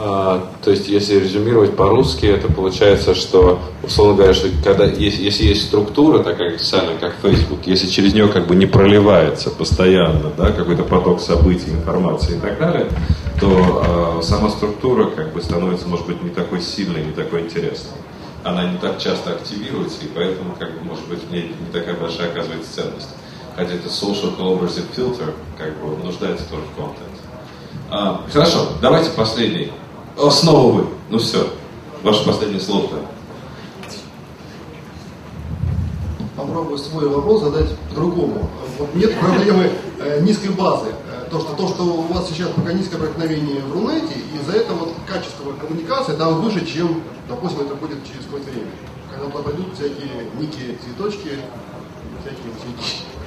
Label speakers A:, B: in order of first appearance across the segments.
A: А, то есть, если резюмировать по-русски, это получается, что, условно говоря, что когда, если, если есть структура такая социальная, как Facebook, если через нее как бы не проливается постоянно да, какой-то поток событий, информации и так далее, то э, сама структура как бы становится, может быть, не такой сильной, не такой интересной. Она не так часто активируется, и поэтому, как бы, может быть, в ней не такая большая оказывается ценность. Хотя это social collaborative filter, как бы, нуждается тоже в контенте. А, хорошо, давайте последний о, вы. Ну все, ваше последнее слово.
B: Попробую свой вопрос задать по-другому. Вот нет проблемы э, низкой базы. Э, то что, то, что у вас сейчас пока низкое проникновение в Рунете, из-за вот качество коммуникации там выше, чем, допустим, это будет через какое-то время. Когда пойдут всякие некие цветочки, всякие цветки.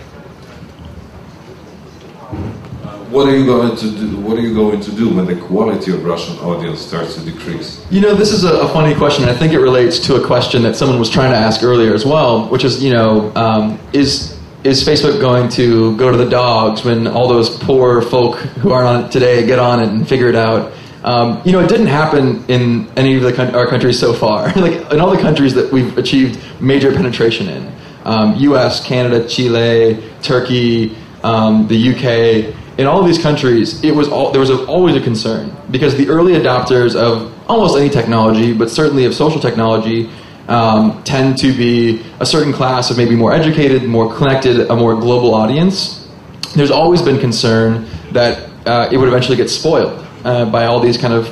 A: What are you going to do? What are you going to do when the quality of Russian audience starts to decrease?
C: You know, this is a, a funny question. I think it relates to a question that someone was trying to ask earlier as well, which is, you know, um, is is Facebook going to go to the dogs when all those poor folk who aren't on it today get on it and figure it out? Um, you know, it didn't happen in any of the, our countries so far. like in all the countries that we've achieved major penetration in, um, U.S., Canada, Chile, Turkey, um, the U.K in all of these countries, it was all, there was a, always a concern because the early adopters of almost any technology, but certainly of social technology, um, tend to be a certain class of maybe more educated, more connected, a more global audience. There's always been concern that uh, it would eventually get spoiled uh, by all these kind of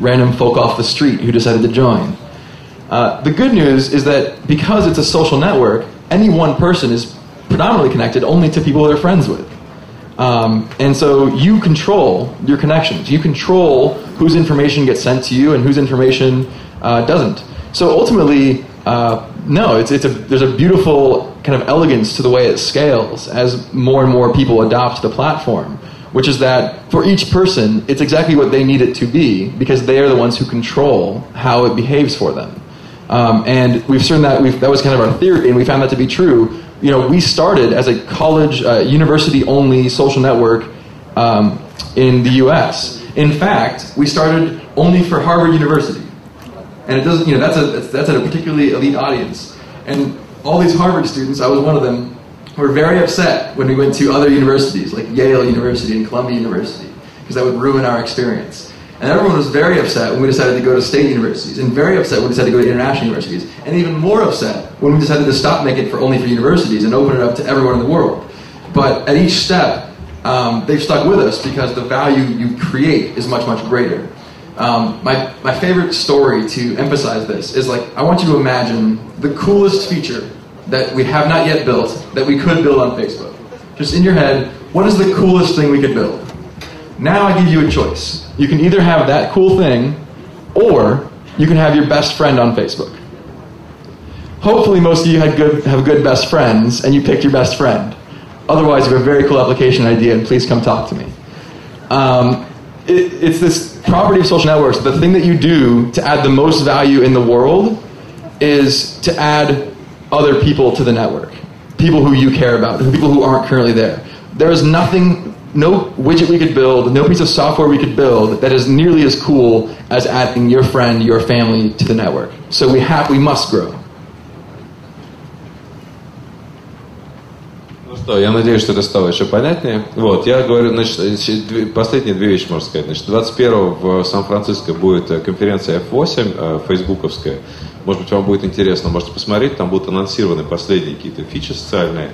C: random folk off the street who decided to join. Uh, the good news is that because it's a social network, any one person is predominantly connected only to people they're friends with. Um, and so you control your connections. You control whose information gets sent to you and whose information uh, doesn't. So ultimately, uh, no, it's, it's a, there's a beautiful kind of elegance to the way it scales as more and more people adopt the platform, which is that for each person, it's exactly what they need it to be because they are the ones who control how it behaves for them. Um, and we've seen that we've, that was kind of our theory, and we found that to be true you know, we started as a college, uh, university only social network um, in the U.S. In fact, we started only for Harvard University, and it doesn't, you know, that's a that's at a particularly elite audience. And all these Harvard students, I was one of them, were very upset when we went to other universities like Yale University and Columbia University because that would ruin our experience. And everyone was very upset when we decided to go to state universities, and very upset when we decided to go to international universities, and even more upset when we decided to stop making it for only for universities and open it up to everyone in the world. But at each step, um, they've stuck with us because the value you create is much, much greater. Um, my, my favorite story to emphasize this is like, I want you to imagine the coolest feature that we have not yet built that we could build on Facebook. Just in your head, what is the coolest thing we could build? Now I give you a choice. You can either have that cool thing, or you can have your best friend on Facebook. Hopefully, most of you had good, have good best friends, and you picked your best friend. Otherwise, you have a very cool application idea, and please come talk to me. Um, it, it's this property of social networks. The thing that you do to add the most value in the world is to add other people to the network, people who you care about, people who aren't currently there. There is nothing no widget we could build, no piece of software we could build that is nearly as cool as adding your friend, your family to the network. So we have, we must grow.
A: Ну что, я надеюсь, что это стало еще понятнее. Вот, я говорю, значит, последние две вещи можно сказать. Значит, 21 в Сан-Франциско будет э, конференция F8, э, фейсбуковская. Может быть, вам будет интересно, можете посмотреть, там будут анонсированы последние какие-то фичи социальные.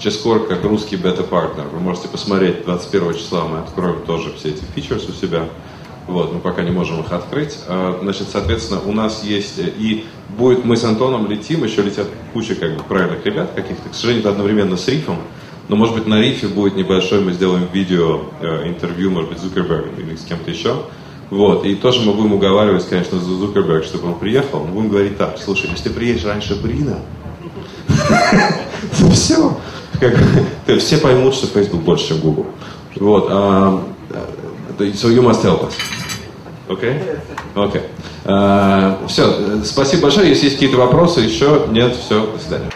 A: Ческор как русский бета-партнер. Вы можете посмотреть, 21 числа мы откроем тоже все эти фичерс у себя. Вот, мы пока не можем их открыть. А, значит, соответственно, у нас есть и будет, мы с Антоном летим, еще летят куча как бы правильных ребят каких-то, к сожалению, это одновременно с Рифом, но, может быть, на Рифе будет небольшое, мы сделаем видео, э, интервью, может быть, с или с кем-то еще. Вот, и тоже мы будем уговаривать, конечно, Зукерберг, чтобы он приехал. Мы будем говорить так, слушай, если ты приедешь раньше Брина, все, как, все поймут, что Facebook больше, чем Google. Вот. Uh, so you must help us. Okay? Okay. Uh, все. Спасибо большое. Если есть какие-то вопросы, еще нет, все. До свидания.